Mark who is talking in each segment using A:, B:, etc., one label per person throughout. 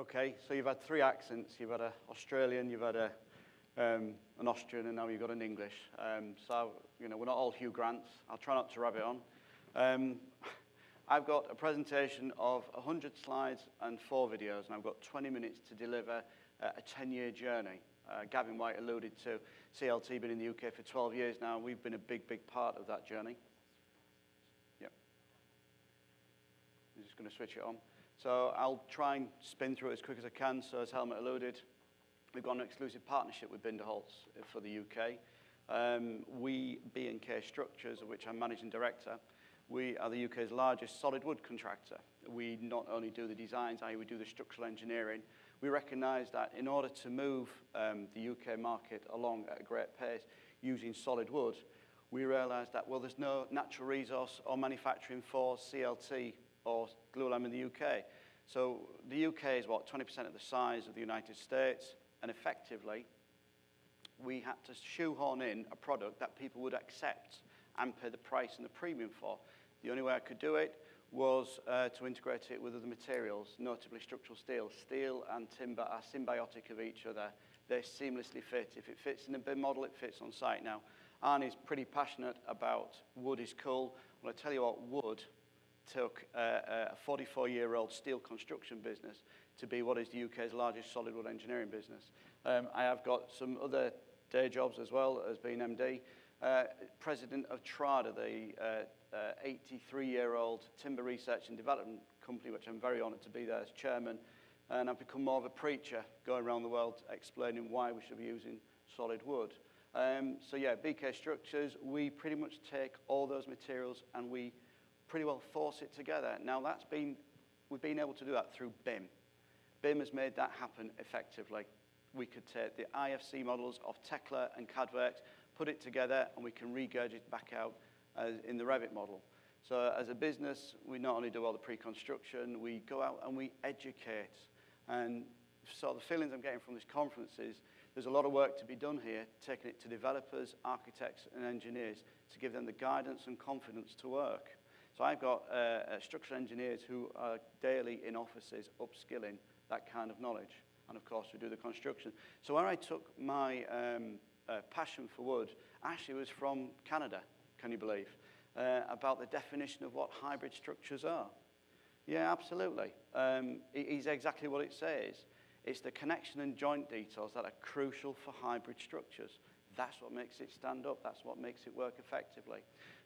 A: Okay, so you've had three accents. You've had an Australian, you've had a, um, an Austrian, and now you've got an English. Um, so, you know, we're not all Hugh Grants. I'll try not to rabbit on. Um, I've got a presentation of 100 slides and four videos, and I've got 20 minutes to deliver uh, a 10-year journey. Uh, Gavin White alluded to CLT been in the UK for 12 years now. and We've been a big, big part of that journey. Yep. I'm just going to switch it on. So I'll try and spin through it as quick as I can. So as Helmut alluded, we've got an exclusive partnership with Binderholz for the UK. Um, we, B&K Structures, of which I'm managing director, we are the UK's largest solid wood contractor. We not only do the designs, i.e. we do the structural engineering, we recognise that in order to move um, the UK market along at a great pace using solid wood, we realised that, well, there's no natural resource or manufacturing for CLT or glulam in the UK. So the UK is, what, 20% of the size of the United States, and effectively, we had to shoehorn in a product that people would accept and pay the price and the premium for. The only way I could do it was uh, to integrate it with other materials, notably structural steel. Steel and timber are symbiotic of each other. They seamlessly fit. If it fits in a model, it fits on site. Now, Arnie's pretty passionate about wood is cool. Well, I tell you what, wood took uh, a 44-year-old steel construction business to be what is the UK's largest solid wood engineering business. Um, I have got some other day jobs as well as being MD. Uh, president of Trada, the uh, 83-year-old uh, timber research and development company, which I'm very honoured to be there as chairman. And I've become more of a preacher going around the world explaining why we should be using solid wood. Um, so yeah, BK Structures, we pretty much take all those materials and we pretty well force it together. Now that's been, we've been able to do that through BIM. BIM has made that happen effectively. We could take the IFC models of Tekla and CADWorks, put it together, and we can regurgitate back out as in the Revit model. So as a business, we not only do all the pre-construction, we go out and we educate. And so the feelings I'm getting from this conference is there's a lot of work to be done here, taking it to developers, architects, and engineers to give them the guidance and confidence to work. So I've got uh, uh, structural engineers who are daily in offices upskilling that kind of knowledge. And of course, we do the construction. So where I took my um, uh, passion for wood actually was from Canada can you believe, uh, about the definition of what hybrid structures are. Yeah, absolutely. Um, it is exactly what it says. It's the connection and joint details that are crucial for hybrid structures. That's what makes it stand up. That's what makes it work effectively.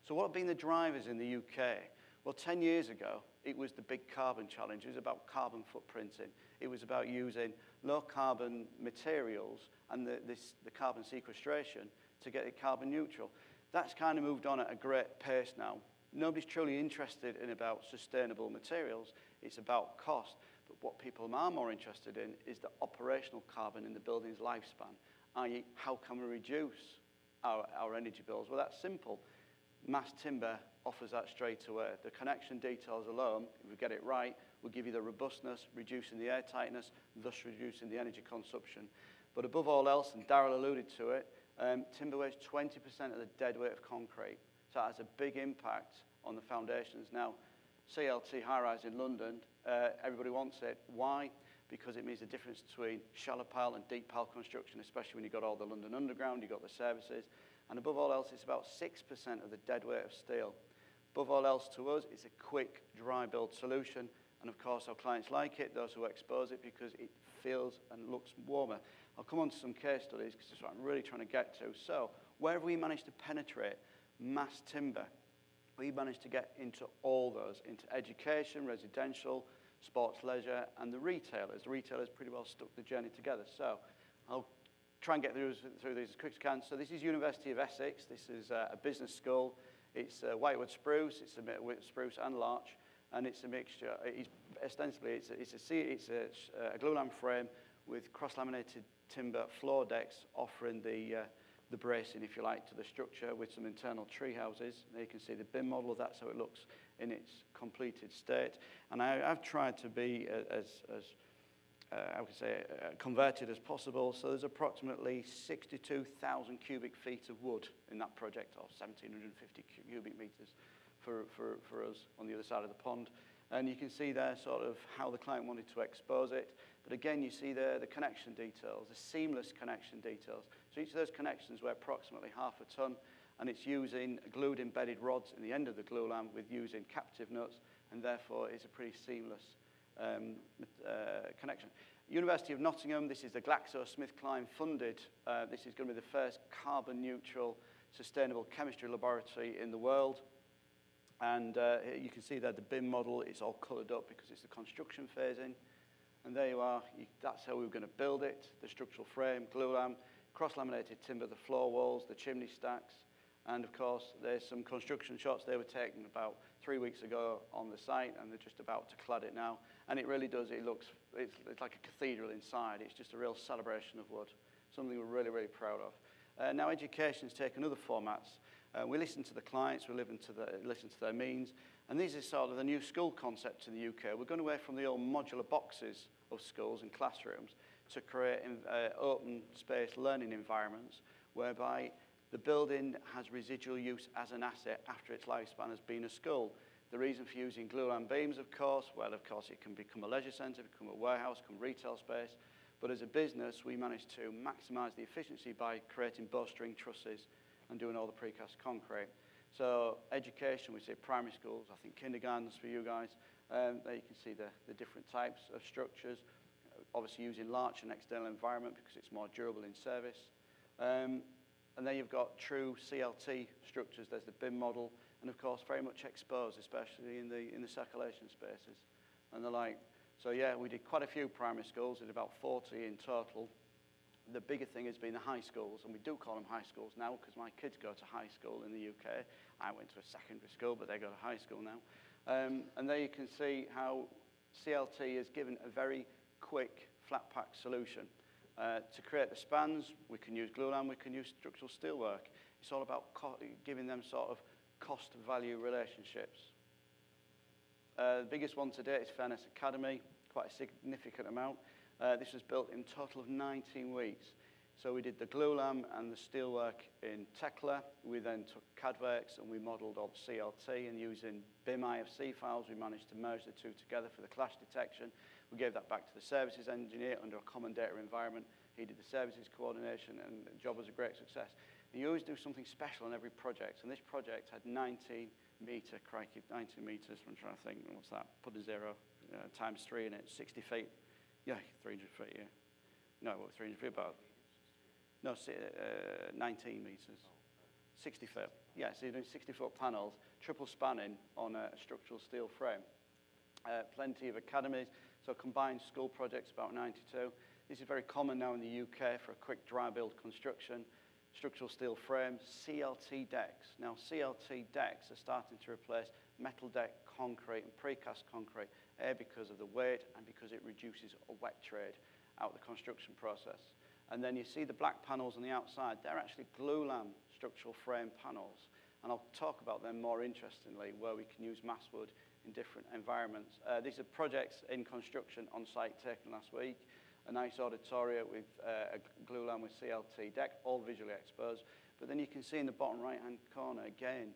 A: So what have been the drivers in the UK? Well, 10 years ago, it was the big carbon challenge. It was about carbon footprinting. It was about using low carbon materials and the, this, the carbon sequestration to get it carbon neutral. That's kind of moved on at a great pace now. Nobody's truly interested in about sustainable materials. It's about cost. But what people are more interested in is the operational carbon in the building's lifespan, i.e. how can we reduce our, our energy bills? Well, that's simple. Mass timber offers that straight away. The connection details alone, if we get it right, will give you the robustness, reducing the air tightness, thus reducing the energy consumption. But above all else, and Daryl alluded to it, um, timber weighs 20% of the dead weight of concrete. So that has a big impact on the foundations. Now, CLT high-rise in London, uh, everybody wants it. Why? Because it means the difference between shallow pile and deep pile construction, especially when you've got all the London Underground, you've got the services. And above all else, it's about 6% of the dead weight of steel. Above all else to us, it's a quick, dry build solution. And of course, our clients like it, those who expose it, because it feels and looks warmer. I'll come on to some case studies because that's what I'm really trying to get to. So, where have we managed to penetrate mass timber? We managed to get into all those, into education, residential, sports, leisure, and the retailers. The retailers pretty well stuck the journey together. So, I'll try and get through, through these as quick as I can. So, this is University of Essex. This is uh, a business school. It's uh, whitewood spruce, it's a bit spruce and larch, and it's a mixture. It's, ostensibly, it's a, it's a, it's a, a glulam frame with cross-laminated timber floor decks offering the, uh, the bracing, if you like, to the structure with some internal tree houses. There you can see the BIM model, that's how it looks in its completed state. And I, have tried to be as, as uh, I would say, uh, converted as possible. So there's approximately 62,000 cubic feet of wood in that project, or 1,750 cubic meters for, for, for us on the other side of the pond. And you can see there sort of how the client wanted to expose it. But again, you see there the connection details, the seamless connection details. So each of those connections weigh approximately half a ton, and it's using glued embedded rods in the end of the glulam with using captive nuts, and therefore it's a pretty seamless um, uh, connection. University of Nottingham, this is the GlaxoSmithKline funded. Uh, this is going to be the first carbon neutral sustainable chemistry laboratory in the world. And uh, you can see there the BIM model is all colored up because it's the construction phase phasing. And there you are. You, that's how we were going to build it. The structural frame, glulam, cross-laminated timber, the floor walls, the chimney stacks. And of course, there's some construction shots they were taken about three weeks ago on the site, and they're just about to clad it now. And it really does, it looks, it's, it's like a cathedral inside. It's just a real celebration of wood, something we're really, really proud of. Uh, now, education's taken other formats. Uh, we listen to the clients, we the, listen to their means, and these are sort of the new school concept in the UK. We're going away from the old modular boxes of schools and classrooms to create uh, open space learning environments whereby the building has residual use as an asset after its lifespan has been a school. The reason for using glulam beams, of course, well, of course, it can become a leisure centre, become a warehouse, become retail space. But as a business, we managed to maximise the efficiency by creating bowstring trusses and doing all the precast concrete. So education, we say primary schools, I think kindergartens for you guys. Um, there you can see the, the different types of structures. Obviously using larch and external environment because it's more durable in service. Um, and then you've got true CLT structures. There's the BIM model, and of course, very much exposed, especially in the, in the circulation spaces and the like. So yeah, we did quite a few primary schools. Did about 40 in total. The bigger thing has been the high schools, and we do call them high schools now because my kids go to high school in the UK. I went to a secondary school, but they go to high school now. Um, and there you can see how CLT has given a very quick flat pack solution. Uh, to create the spans, we can use glulam, we can use structural steelwork. It's all about giving them sort of cost-value relationships. Uh, the biggest one today is Fairness Academy, quite a significant amount. Uh, this was built in a total of 19 weeks. So we did the glue glulam and the steelwork in Tekla. We then took CADWorks and we modeled all the CLT and using BIM IFC files, we managed to merge the two together for the clash detection. We gave that back to the services engineer under a common data environment. He did the services coordination, and the job was a great success. And you always do something special on every project, and this project had 19 meter, crikey, 19 meters, I'm trying to think, what's that? Put a zero uh, times three in it, 60 feet. Yeah, 300 feet, yeah. No, what, 300 feet about? No, uh, 19 meters. 60 foot. Yeah, so you're doing 60 foot panels, triple spanning on a structural steel frame. Uh, plenty of academies. So combined school projects, about 92. This is very common now in the UK for a quick dry build construction. Structural steel frames, CLT decks. Now CLT decks are starting to replace metal deck concrete and precast concrete, Because of the weight and because it reduces a wet trade out of the construction process. And then you see the black panels on the outside, they're actually glue glulam structural frame panels. And I'll talk about them more interestingly, where we can use mass wood in different environments. Uh, these are projects in construction on site taken last week. A nice auditorium with uh, a glulam with CLT deck, all visually exposed. But then you can see in the bottom right-hand corner, again,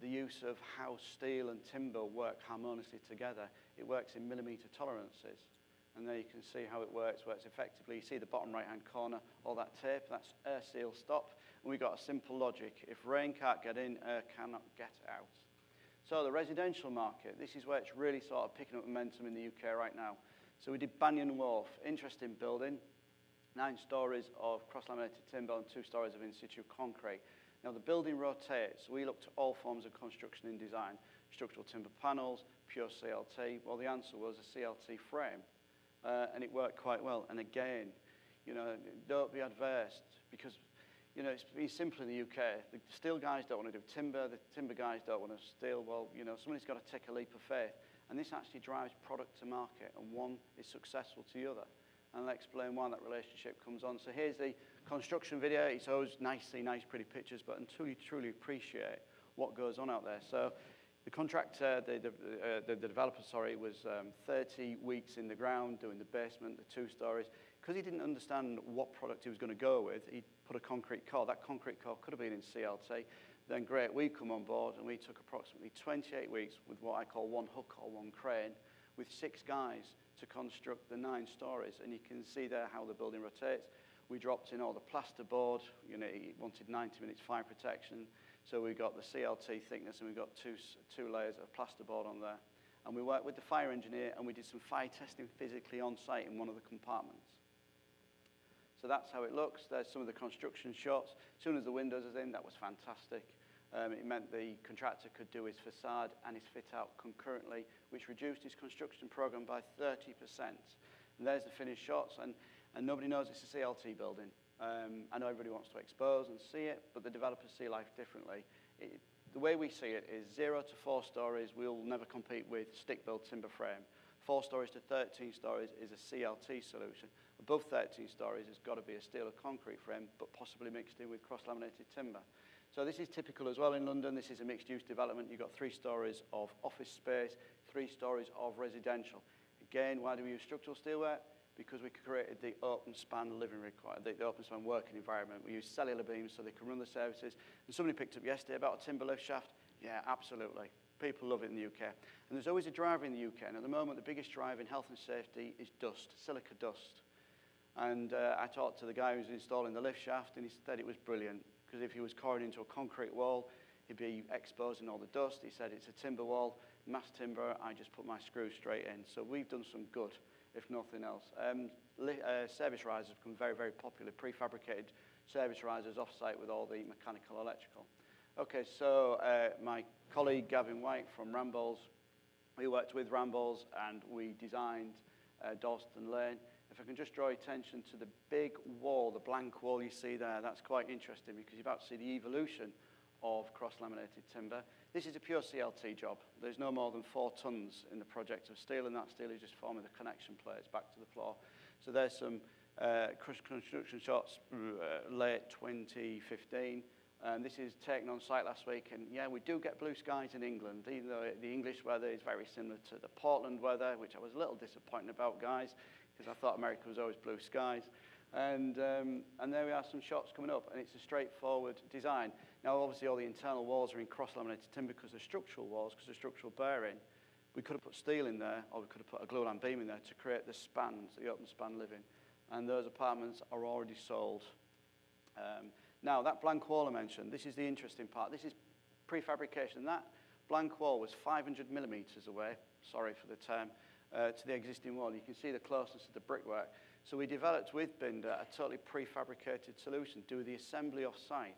A: the use of how steel and timber work harmoniously together. It works in millimeter tolerances. And there you can see how it works, works effectively. You see the bottom right-hand corner, all that tape, that's air seal stop. And we've got a simple logic. If rain can't get in, air cannot get out. So the residential market, this is where it's really sort of picking up momentum in the UK right now. So we did Banyan Wharf, interesting building, nine stories of cross-laminated timber and two stories of in-situ concrete. Now the building rotates. We looked at all forms of construction and design, structural timber panels, pure CLT. Well, the answer was a CLT frame, uh, and it worked quite well. And again, you know, don't be adverse because you know, it's, it's simple in the UK. The steel guys don't want to do timber. The timber guys don't want to steel. Well, you know, somebody's got to take a leap of faith. And this actually drives product to market, and one is successful to the other. And I'll explain why that relationship comes on. So here's the construction video. It's always nice see nice, pretty pictures, but until you truly appreciate what goes on out there. So the contractor, the, the, uh, the, the developer, sorry, was um, 30 weeks in the ground doing the basement, the two stories. Because he didn't understand what product he was going to go with, he put a concrete core. That concrete core could have been in CLT. then great, we come on board and we took approximately 28 weeks with what I call one hook or one crane with six guys to construct the nine stories. And you can see there how the building rotates. We dropped in all the plasterboard. You know, it wanted 90 minutes fire protection. So we've got the CLT thickness and we've got two, two layers of plasterboard on there. And we worked with the fire engineer and we did some fire testing physically on site in one of the compartments. So that's how it looks. There's some of the construction shots. As soon as the windows was in, that was fantastic. Um, it meant the contractor could do his facade and his fit out concurrently, which reduced his construction program by 30%. And there's the finished shots, and, and nobody knows it's a CLT building. Um, I know everybody wants to expose and see it, but the developers see life differently. It, the way we see it is zero to four stories, we'll never compete with stick-built timber frame. Four stories to 13 stories is a CLT solution. Above 13 stories has got to be a steel or concrete frame, but possibly mixed in with cross-laminated timber. So this is typical as well in London. This is a mixed-use development. You've got three stories of office space, three stories of residential. Again, why do we use structural steelwork? Because we created the open span living requirement, the, the open span working environment. We use cellular beams so they can run the services. And somebody picked up yesterday about a timber lift shaft. Yeah, absolutely. People love it in the UK. And there's always a driver in the UK. And at the moment, the biggest driver in health and safety is dust, silica dust. And uh, I talked to the guy who's installing the lift shaft, and he said it was brilliant because if he was coring into a concrete wall, he'd be exposing all the dust. He said it's a timber wall, mass timber, I just put my screws straight in. So we've done some good, if nothing else. Um, uh, service risers become very, very popular, prefabricated service risers off-site with all the mechanical electrical. Okay, so uh, my colleague Gavin White from Rambolls, we worked with Rambolls and we designed uh, Dalston Lane. If I can just draw attention to the big wall, the blank wall you see there, that's quite interesting because you're about to see the evolution of cross-laminated timber. This is a pure CLT job. There's no more than four tons in the project of steel, and that steel is just forming the connection plates back to the floor. So there's some uh, construction shots uh, late 2015. And this is taken on site last week, and yeah, we do get blue skies in England, even though the English weather is very similar to the Portland weather, which I was a little disappointed about, guys because I thought America was always blue skies. And, um, and there we are, some shots coming up, and it's a straightforward design. Now, obviously, all the internal walls are in cross-laminated timber because they're structural walls, because they're structural bearing. We could have put steel in there, or we could have put a glulam beam in there to create the spans, the open span living. And those apartments are already sold. Um, now, that blank wall I mentioned, this is the interesting part. This is prefabrication. That blank wall was 500 millimeters away, sorry for the term, uh, to the existing wall. You can see the closeness of the brickwork. So we developed with Binder a totally prefabricated solution, do the assembly off site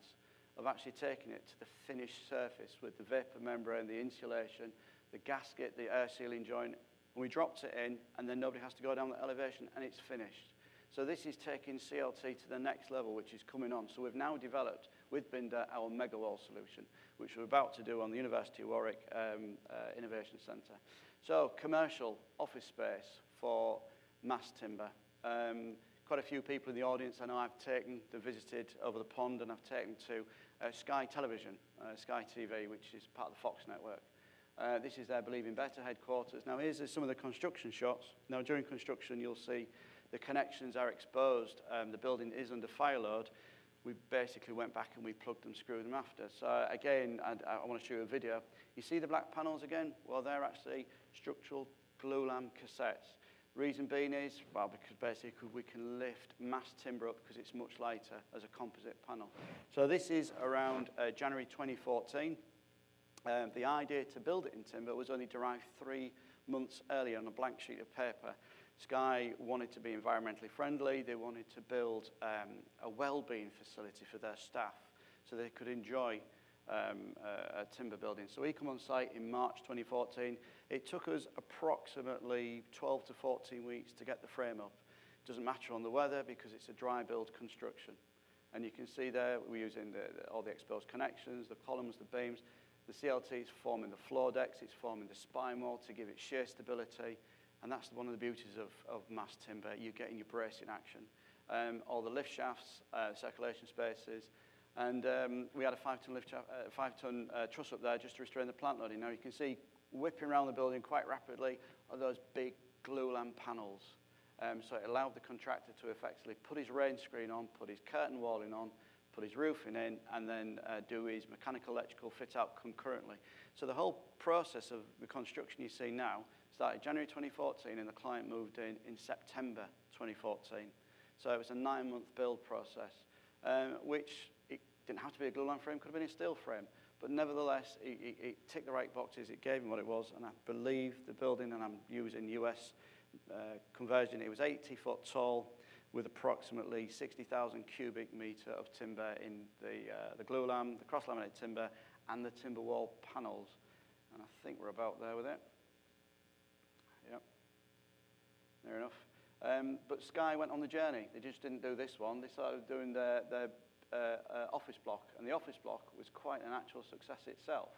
A: of actually taking it to the finished surface with the vapor membrane, the insulation, the gasket, the air sealing joint. And we dropped it in, and then nobody has to go down the elevation, and it's finished. So this is taking CLT to the next level, which is coming on. So we've now developed with Binder our mega wall solution, which we're about to do on the University of Warwick um, uh, Innovation Centre. So commercial office space for mass timber. Um, quite a few people in the audience I know I've taken, they visited over the pond and I've taken to uh, Sky Television, uh, Sky TV, which is part of the Fox network. Uh, this is their Believe in Better headquarters. Now here's some of the construction shots. Now during construction you'll see the connections are exposed. Um, the building is under fire load. We basically went back and we plugged them, screwed them after. So again, I, I want to show you a video. You see the black panels again? Well, they're actually structural glulam cassettes. Reason being is, well, because basically we can lift mass timber up because it's much lighter as a composite panel. So this is around uh, January 2014. Um, the idea to build it in timber was only derived three months earlier on a blank sheet of paper. Sky wanted to be environmentally friendly. They wanted to build um, a well-being facility for their staff so they could enjoy um, a, a timber building. So we come on site in March 2014. It took us approximately 12 to 14 weeks to get the frame up. Doesn't matter on the weather because it's a dry build construction. And you can see there we're using the, all the exposed connections, the columns, the beams. The CLT is forming the floor decks, it's forming the spine wall to give it shear stability. And that's one of the beauties of, of mass timber. You're getting your brace in action. Um, all the lift shafts, uh, circulation spaces, and um, we had a five-ton lift, uh, five-ton uh, truss up there just to restrain the plant loading. Now you can see whipping around the building quite rapidly are those big glulam panels. Um, so it allowed the contractor to effectively put his rain screen on, put his curtain walling on, put his roofing in, and then uh, do his mechanical electrical fit out concurrently. So the whole process of the construction you see now started January 2014, and the client moved in in September 2014. So it was a nine-month build process, um, which it didn't have to be a glulam frame, could have been a steel frame. But nevertheless, it, it, it ticked the right boxes. It gave him what it was, and I believe the building, and I'm using US uh, conversion, it was 80 foot tall with approximately 60,000 cubic meter of timber in the, uh, the glue lam, the cross-laminated timber, and the timber wall panels. And I think we're about there with it. Yep, near enough. Um, but Sky went on the journey. They just didn't do this one. They started doing their, their uh, uh, office block, and the office block was quite an actual success itself.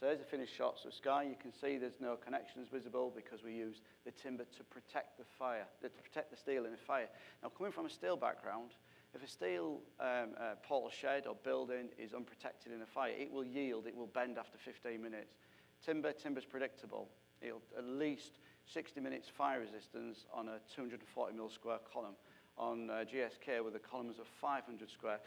A: So there's the finished shots of Sky. You can see there's no connections visible because we used the timber to protect the fire, to protect the steel in the fire. Now, coming from a steel background, if a steel um, uh, portal shed or building is unprotected in a fire, it will yield, it will bend after 15 minutes. Timber, timber's predictable. It'll at least 60 minutes fire resistance on a 240 mil square column. On uh, GSK with the columns of 500 square,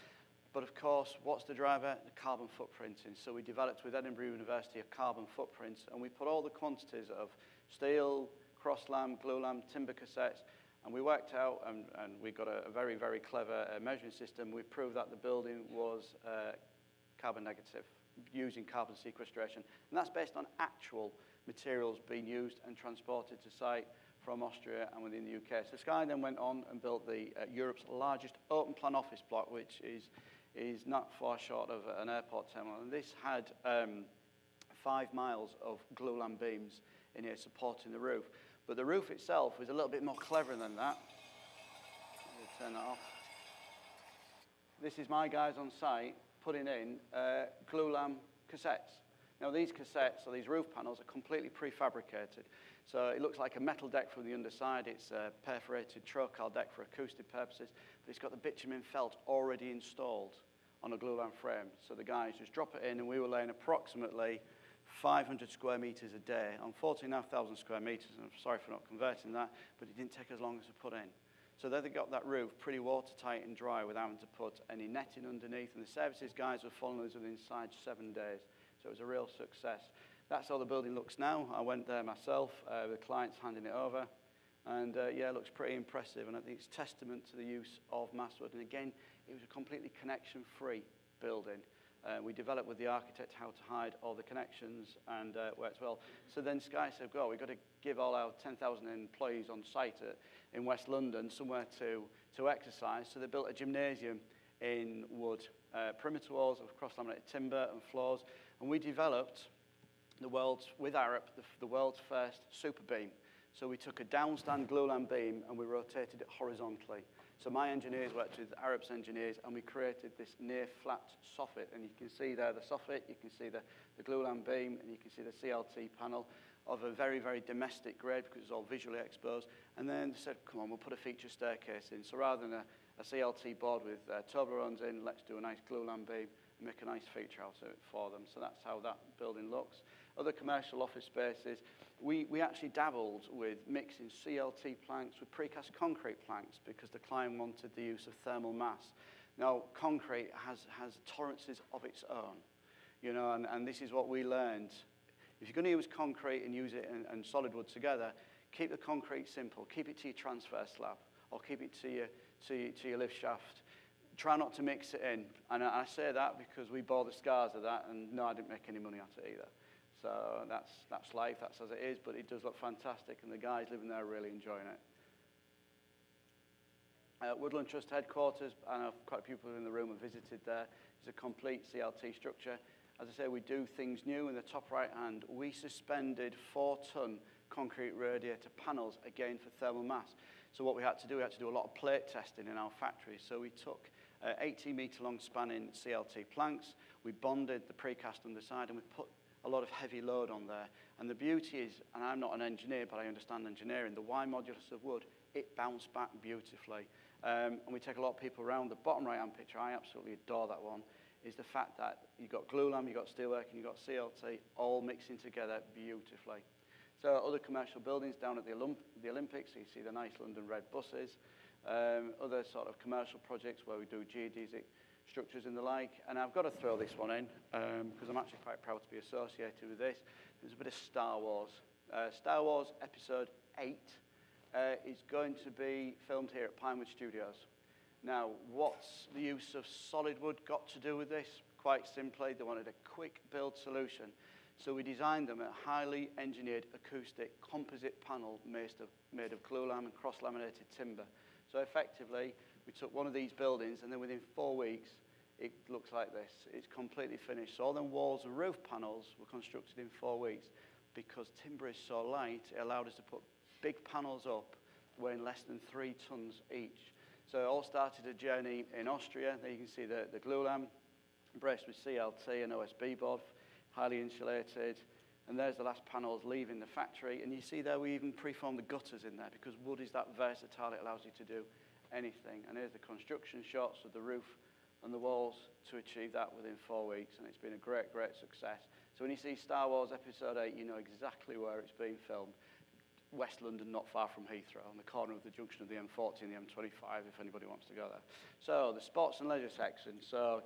A: but of course, what's the driver? The carbon footprinting. So we developed with Edinburgh University a carbon footprint, and we put all the quantities of steel, cross-lam, glue-lam, timber cassettes, and we worked out, and, and we got a, a very, very clever uh, measuring system. We proved that the building was uh, carbon negative using carbon sequestration. And that's based on actual materials being used and transported to site from Austria and within the UK. So Sky then went on and built the uh, Europe's largest open plan office block, which is is not far short of an airport terminal. And this had um, five miles of glue-lam beams in here supporting the roof. But the roof itself was a little bit more clever than that. turn that off. This is my guys on site putting in uh, glue-lam cassettes. Now these cassettes, or these roof panels, are completely prefabricated. So it looks like a metal deck from the underside. It's a perforated trocar deck for acoustic purposes, but it's got the bitumen felt already installed on a glue frame. So the guys just drop it in, and we were laying approximately 500 square meters a day on 14,500 square meters. And I'm sorry for not converting that, but it didn't take as long as to put in. So they got that roof pretty watertight and dry without having to put any netting underneath. And the services guys were following us within inside seven days. So it was a real success. That's how the building looks now. I went there myself, uh, clients handing it over. And uh, yeah, it looks pretty impressive. And I think it's testament to the use of Masswood. And again, it was a completely connection-free building. Uh, we developed with the architect how to hide all the connections and uh, works well. So then Sky said, well, we've got to give all our 10,000 employees on site at, in West London somewhere to, to exercise. So they built a gymnasium in wood, uh, perimeter walls of cross-laminated timber and floors. And we developed the world's, with Arup, the, the world's first super beam. So we took a downstand glue-lam beam and we rotated it horizontally. So my engineers worked with Arup's engineers, and we created this near-flat soffit. And you can see there the soffit, you can see the, the glue-lam beam, and you can see the CLT panel of a very, very domestic grade because it's all visually exposed. And then they said, come on, we'll put a feature staircase in. So rather than a, a CLT board with uh, Toblerones in, let's do a nice glue-lam beam and make a nice feature out of it for them. So that's how that building looks. Other commercial office spaces, we, we actually dabbled with mixing CLT planks with precast concrete planks because the client wanted the use of thermal mass. Now, concrete has, has tolerances of its own, you know, and, and this is what we learned. If you're going to use concrete and use it and, and solid wood together, keep the concrete simple. Keep it to your transfer slab or keep it to your, to your, to your lift shaft. Try not to mix it in. And I, I say that because we bore the scars of that, and no, I didn't make any money out of it either. So that's, that's life, that's as it is, but it does look fantastic, and the guys living there are really enjoying it. Uh, Woodland Trust headquarters, I know quite a few people in the room have visited there. It's a complete CLT structure. As I say, we do things new. In the top right hand, we suspended four ton concrete radiator panels, again for thermal mass. So what we had to do, we had to do a lot of plate testing in our factory. So we took uh, 80 metre long spanning CLT planks, we bonded the precast on the side, and we put a lot of heavy load on there. And the beauty is, and I'm not an engineer, but I understand engineering, the Y modulus of wood, it bounced back beautifully. Um, and we take a lot of people around. The bottom right-hand picture, I absolutely adore that one, is the fact that you've got glue lam, you've got steelwork, and you've got CLT all mixing together beautifully. So other commercial buildings down at the, Olymp the Olympics, you see the nice London red buses. Um, other sort of commercial projects where we do geodesic structures and the like. And I've got to throw this one in because I'm actually quite proud to be associated with this. There's a bit of Star Wars. Uh, Star Wars Episode 8 uh, is going to be filmed here at Pinewood Studios. Now, what's the use of solid wood got to do with this? Quite simply, they wanted a quick build solution. So we designed them a highly engineered acoustic composite panel made of, made of glulam and cross-laminated timber. So effectively, we took one of these buildings and then within four weeks, it looks like this. It's completely finished. So all the walls and roof panels were constructed in four weeks because timber is so light, it allowed us to put big panels up weighing less than three tons each. So it all started a journey in Austria. There you can see the, the glulam, braced with CLT and OSB board, highly insulated. And there's the last panels leaving the factory. And you see there we even preformed the gutters in there because wood is that versatile, it allows you to do anything. And here's the construction shots of the roof and the walls to achieve that within four weeks. And it's been a great, great success. So when you see Star Wars Episode 8, you know exactly where it's being filmed. West London, not far from Heathrow, on the corner of the junction of the M40 and the M25, if anybody wants to go there. So the sports and leisure section. So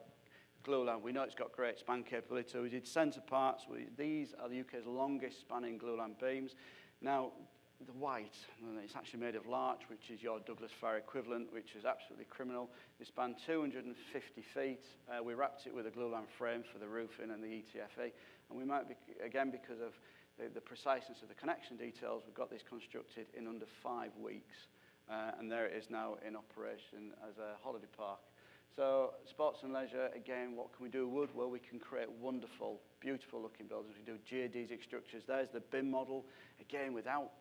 A: glulam, we know it's got great span capability. We did Center Parcs. We, these are the UK's longest spanning glulam beams. Now, the white, it's actually made of larch, which is your Douglas fir equivalent, which is absolutely criminal. They span 250 feet. Uh, we wrapped it with a glulam frame for the roofing and the ETFE. And we might be, again, because of the, the preciseness of the connection details, we've got this constructed in under five weeks. Uh, and there it is now in operation as a holiday park. So sports and leisure, again, what can we do with wood? Well, we can create wonderful, beautiful looking buildings. We can do geodesic structures. There's the BIM model. Again, without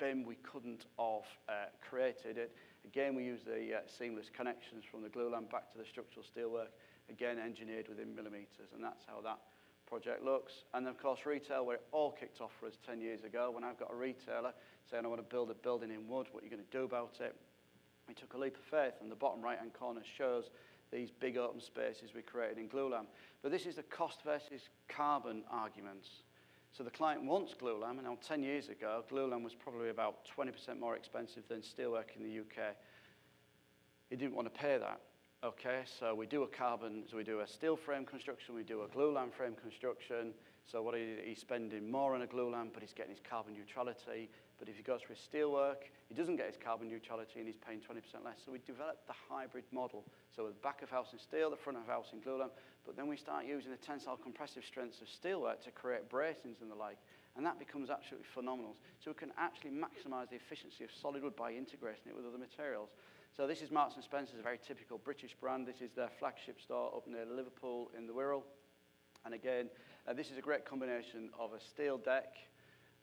A: BIM, we couldn't have uh, created it. Again, we use the uh, seamless connections from the glulam back to the structural steelwork, again, engineered within millimetres, and that's how that project looks. And of course, retail, where it all kicked off for us 10 years ago, when I've got a retailer saying, I want to build a building in wood, what are you going to do about it? We took a leap of faith, and the bottom right-hand corner shows these big open spaces we created in glulam. But this is the cost versus carbon arguments. So the client wants glulam, and now 10 years ago, glulam was probably about 20% more expensive than steelwork in the UK. He didn't want to pay that. Okay, so we do a carbon, so we do a steel frame construction, we do a glulam frame construction. So what he, he's spending more on a glulam, but he's getting his carbon neutrality. But if he goes for his steelwork, he doesn't get his carbon neutrality and he's paying 20% less. So we developed the hybrid model. So with back of house in steel, the front of house in glulam, but then we start using the tensile compressive strengths of steelwork to create bracings and the like. And that becomes absolutely phenomenal. So we can actually maximize the efficiency of solid wood by integrating it with other materials. So this is Marks & Spencer's, a very typical British brand. This is their flagship store up near Liverpool in the Wirral. And again, uh, this is a great combination of a steel deck,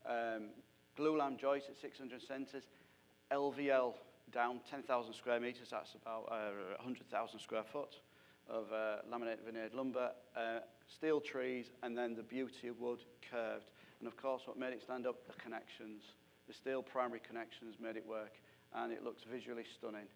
A: um, glulam joist at 600 centres, LVL down 10,000 square metres, that's about uh, 100,000 square foot of uh, laminated veneered lumber, uh, steel trees, and then the beauty of wood curved. And of course, what made it stand up? The connections. The steel primary connections made it work, and it looks visually stunning.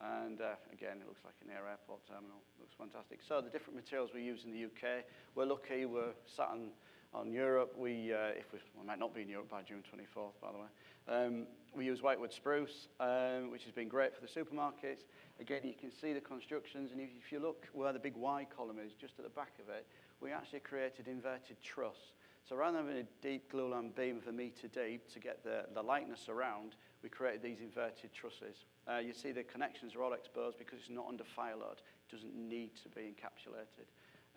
A: And uh, again, it looks like an air airport terminal. Looks fantastic. So the different materials we use in the UK, we're lucky we're sat on, on Europe. We, uh, if we, we might not be in Europe by June 24th, by the way. Um, we use whitewood spruce, um, which has been great for the supermarkets. Again, you can see the constructions, and if, if you look where the big Y column is, just at the back of it, we actually created inverted truss. So rather than having a deep glulam beam of a metre deep to get the, the lightness around, we created these inverted trusses. Uh, you see the connections are all exposed because it's not under fire load. It doesn't need to be encapsulated.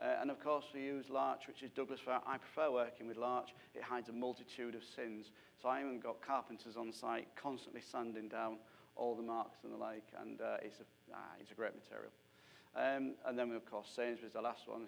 A: Uh, and of course, we use larch, which is Douglas fir. I prefer working with larch. It hides a multitude of sins. So I even got carpenters on site constantly sanding down all the marks and the like, and uh, it's, a, ah, it's a great material. Um, and then, of course, Sainsbury's, the last one.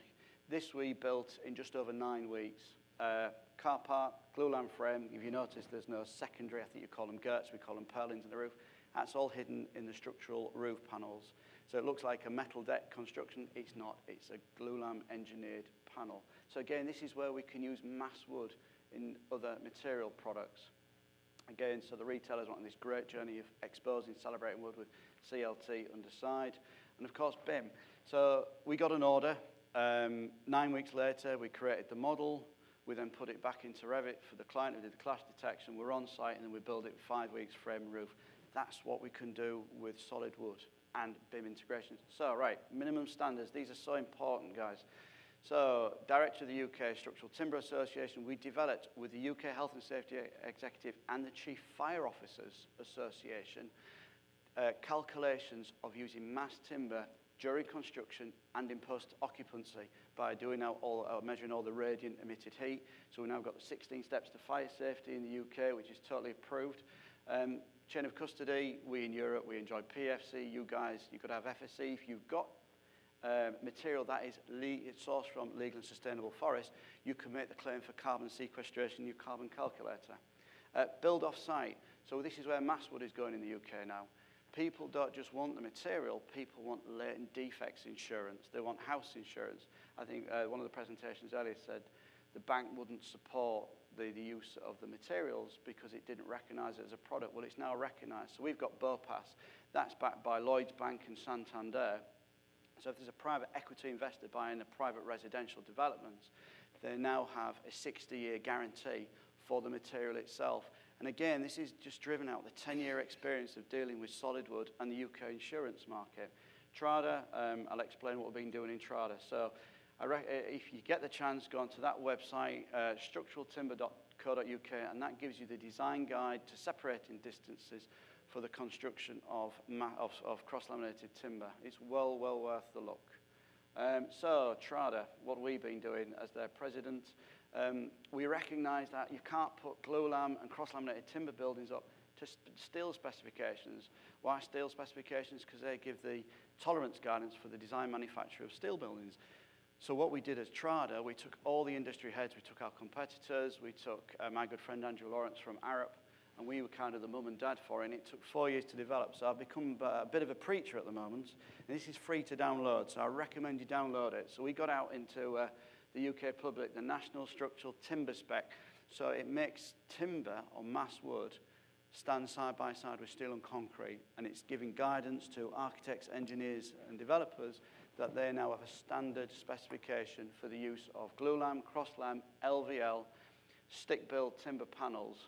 A: This we built in just over nine weeks. Uh, car park, glulam frame. If you notice, there's no secondary. I think you call them girts. We call them purlins in the roof. That's all hidden in the structural roof panels. So it looks like a metal deck construction. It's not. It's a glulam engineered panel. So again, this is where we can use mass wood in other material products. Again, so the retailers want this great journey of exposing, celebrating wood with CLT underside. And of course, BIM. So we got an order. Um, nine weeks later, we created the model. We then put it back into Revit for the client who did the clash detection. We're on site and then we build it five weeks frame roof. That's what we can do with solid wood. And BIM integration. So, right, minimum standards. These are so important, guys. So, Director of the UK Structural Timber Association, we developed with the UK Health and Safety Executive and the Chief Fire Officers Association uh, calculations of using mass timber during construction and in post-occupancy by doing out all, uh, measuring all the radiant emitted heat. So we've now got the 16 steps to fire safety in the UK, which is totally approved. Um, chain of custody, we in Europe, we enjoy PEFC. You guys, you could have FSC. If you've got um, material that is sourced from legal and sustainable forest, you can make the claim for carbon sequestration in your carbon calculator. Uh, build off-site. So this is where Masswood is going in the UK now. People don't just want the material, people want latent defects insurance. They want house insurance. I think uh, one of the presentations earlier said the bank wouldn't support the, the use of the materials because it didn't recognize it as a product. Well, it's now recognized. So we've got BOPAS. That's backed by Lloyds Bank and Santander. So if there's a private equity investor buying a private residential development, they now have a 60-year guarantee for the material itself. And again, this is just driven out the 10-year experience of dealing with solid wood and the UK insurance market. Trada, um, I'll explain what we've been doing in Trada. So if you get the chance, go onto that website, uh, structuraltimber.co.uk, and that gives you the design guide to separating distances for the construction of, of, of cross-laminated timber. It's well, well worth the look. Um, so, Trada, what we've been doing as their president, um, we recognize that you can't put glulam and cross-laminated timber buildings up to steel specifications. Why steel specifications? Because they give the tolerance guidance for the design manufacture of steel buildings. So what we did as Trada, we took all the industry heads, we took our competitors, we took uh, my good friend Andrew Lawrence from Arup, and we were kind of the mum and dad for it, and it took four years to develop. So I've become a bit of a preacher at the moment, and this is free to download, so I recommend you download it. So we got out into uh, the UK public, the National Structural Timber Spec, so it makes timber or mass wood stand side by side with steel and concrete, and it's giving guidance to architects, engineers, and developers that they now have a standard specification for the use of glulam, crosslam, LVL, stick-built timber panels.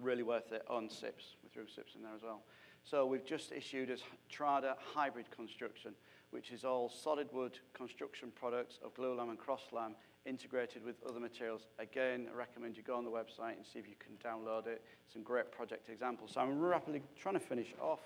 A: Really worth it on SIPs. We threw SIPs in there as well. So we've just issued as Trada Hybrid Construction, which is all solid wood construction products of glulam and crosslam integrated with other materials. Again, I recommend you go on the website and see if you can download it. Some great project examples. So I'm rapidly trying to finish off.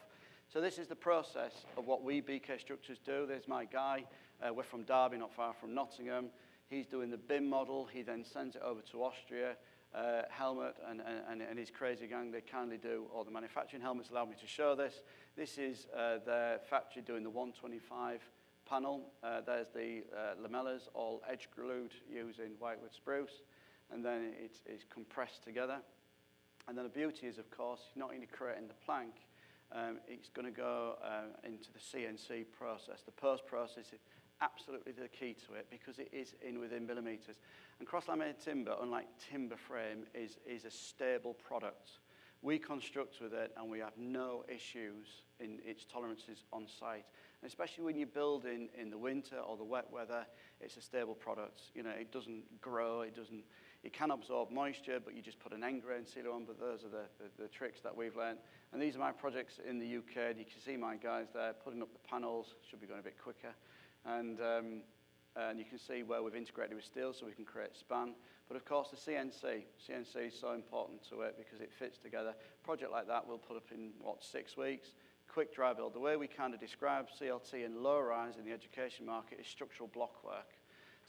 A: So this is the process of what we BK Structures do. There's my guy. Uh, we're from Derby, not far from Nottingham. He's doing the BIM model. He then sends it over to Austria. Uh, Helmut and, and, and his crazy gang, they kindly do all the manufacturing. Helmut's allowed me to show this. This is uh, their factory doing the 125 panel. Uh, there's the uh, lamellas, all edge glued using whitewood spruce. And then it's, it's compressed together. And then the beauty is, of course, not only creating the plank, um, it's going to go uh, into the CNC process. The post process is absolutely the key to it because it is in within millimeters. And cross-laminated timber, unlike timber frame, is, is a stable product. We construct with it and we have no issues in its tolerances on site. And especially when you build in, in the winter or the wet weather, it's a stable product. You know, it doesn't grow, it doesn't, it can absorb moisture, but you just put an end grain sealer on, but those are the, the, the tricks that we've learned. And these are my projects in the UK. And You can see my guys there putting up the panels. Should be going a bit quicker. And, um, and you can see where we've integrated with steel so we can create span. But of course, the CNC. CNC is so important to it because it fits together. A project like that we'll put up in, what, six weeks? Quick dry build. The way we kind of describe CLT and low rise in the education market is structural block work.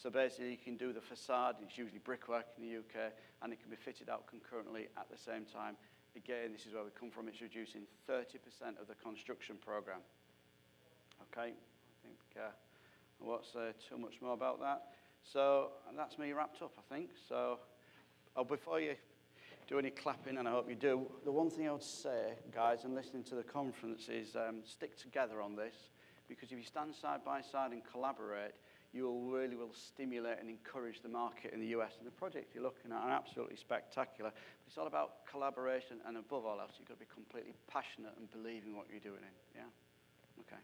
A: So basically, you can do the facade, it's usually brickwork in the UK, and it can be fitted out concurrently at the same time. Again, this is where we come from. It's reducing 30% of the construction program. Okay, I think uh, I won't say too much more about that. So that's me wrapped up, I think. So oh, before you do any clapping, and I hope you do, the one thing I would say, guys, and listening to the conference is um, stick together on this, because if you stand side by side and collaborate, you will really will stimulate and encourage the market in the US. And the projects you're looking at are absolutely spectacular. But it's all about collaboration, and above all else, you've got to be completely passionate and believe in what you're doing in. Yeah? Okay.